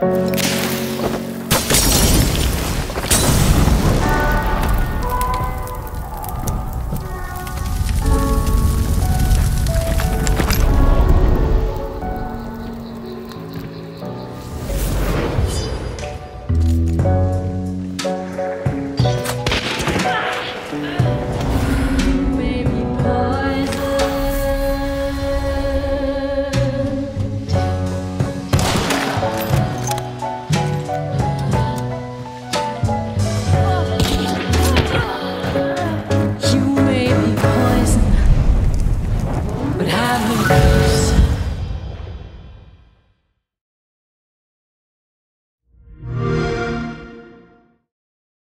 Bye. carro.